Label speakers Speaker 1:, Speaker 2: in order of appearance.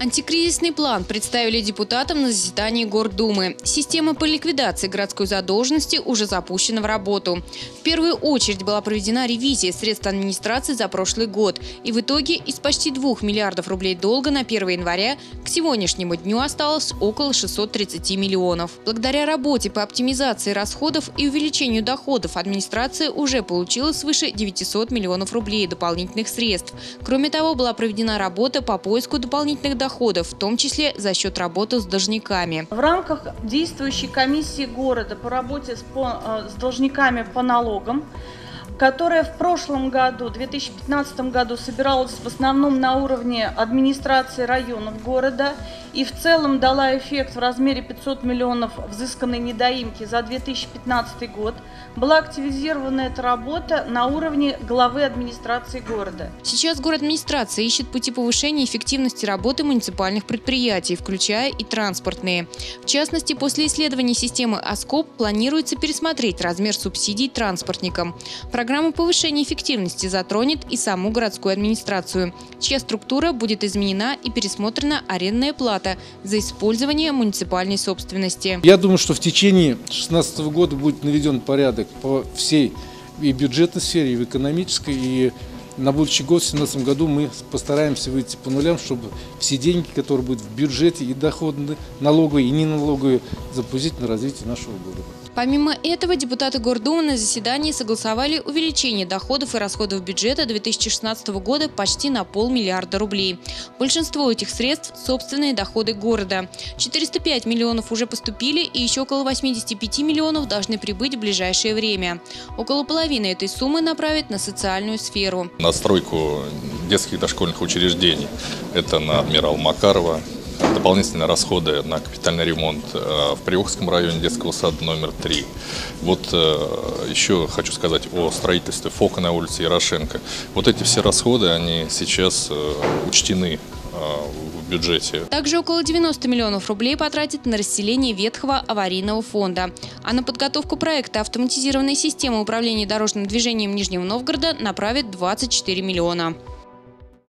Speaker 1: Антикризисный план представили депутатам на заседании Гордумы. Система по ликвидации городской задолженности уже запущена в работу. В первую очередь была проведена ревизия средств администрации за прошлый год. И в итоге из почти 2 миллиардов рублей долга на 1 января к сегодняшнему дню осталось около 630 миллионов. Благодаря работе по оптимизации расходов и увеличению доходов администрация уже получила свыше 900 миллионов рублей дополнительных средств. Кроме того, была проведена работа по поиску дополнительных доходов доходов, в том числе за счет работы с должниками.
Speaker 2: В рамках действующей комиссии города по работе с, по, э, с должниками по налогам которая в прошлом году, 2015 году, собиралась в основном на уровне администрации районов города и в целом дала эффект в размере 500 миллионов взысканной недоимки за 2015 год, была активизирована эта работа на уровне главы администрации города.
Speaker 1: Сейчас город администрация ищет пути повышения эффективности работы муниципальных предприятий, включая и транспортные. В частности, после исследования системы ОСКОП планируется пересмотреть размер субсидий транспортникам. Программа повышения эффективности затронет и саму городскую администрацию, чья структура будет изменена и пересмотрена арендная плата за использование муниципальной собственности.
Speaker 3: Я думаю, что в течение 2016 года будет наведен порядок по всей и бюджетной сфере, и в экономической, и на будущий год, в 2017 году, мы постараемся выйти по нулям, чтобы все деньги, которые будут в бюджете, и доходные, налоговые, и неналоговые, запустить на развитие нашего города.
Speaker 1: Помимо этого, депутаты Гордумы на заседании согласовали увеличение доходов и расходов бюджета 2016 года почти на полмиллиарда рублей. Большинство этих средств – собственные доходы города. 405 миллионов уже поступили и еще около 85 миллионов должны прибыть в ближайшее время. Около половины этой суммы направят на социальную сферу.
Speaker 4: На стройку детских дошкольных учреждений – это на Адмирал Макарова, дополнительные расходы на капитальный ремонт э, в Приокском районе детского сада номер 3. Вот э, еще хочу сказать о строительстве ФОКа на улице Ярошенко. Вот эти все расходы, они сейчас э, учтены в бюджете.
Speaker 1: Также около 90 миллионов рублей потратит на расселение ветхого аварийного фонда. А на подготовку проекта автоматизированной системы управления дорожным движением Нижнего Новгорода направит 24 миллиона.